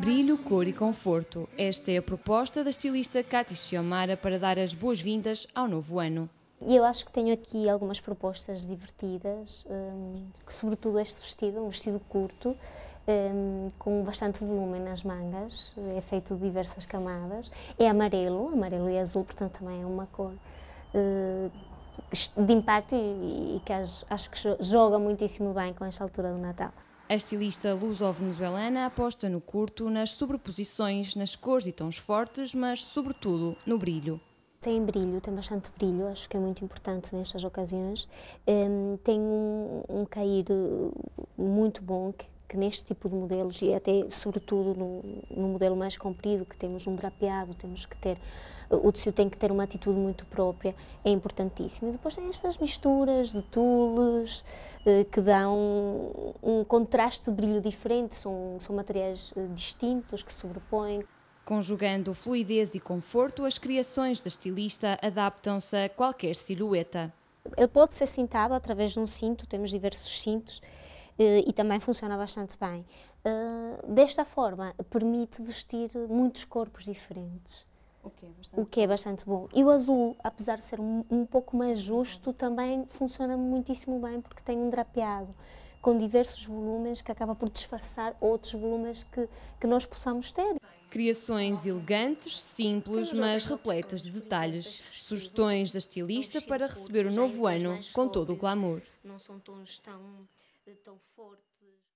Brilho, cor e conforto. Esta é a proposta da estilista Cátia Xiomara para dar as boas-vindas ao novo ano. Eu acho que tenho aqui algumas propostas divertidas, um, sobretudo este vestido, um vestido curto, um, com bastante volume nas mangas, é feito de diversas camadas. É amarelo, amarelo e azul, portanto também é uma cor uh, de impacto e, e que acho, acho que joga muitíssimo bem com esta altura do Natal. A estilista luso-venezuelana aposta no curto, nas sobreposições, nas cores e tons fortes, mas sobretudo no brilho. Tem brilho, tem bastante brilho, acho que é muito importante nestas ocasiões. Um, tem um, um cair muito bom, que que neste tipo de modelos, e até sobretudo no, no, modelo mais comprido, que temos um drapeado, temos que ter, o tecido tem que ter uma atitude muito própria, é importantíssimo. E depois tem estas misturas de tules eh, que dão um, um, contraste de brilho diferente, são, são materiais eh, distintos que sobrepõem. Conjugando fluidez e conforto, as criações da estilista adaptam-se a qualquer silhueta. Ele pode ser cintado através de um cinto, temos diversos cintos, e também funciona bastante bem. Eh, desta forma, permite vestir muitos corpos diferentes. O que, é o que é bastante bom. E o azul, apesar de ser um, um pouco mais justo, também funciona muitíssimo bem porque tem um drapeado com diversos volumes que acaba por disfarçar outros volumes que, que nós possamos ter. Criações elegantes, simples, mas repletas de detalhes. Sugestões da estilista para receber o novo ano com todo o glamour. Não são tons tão tão fortes.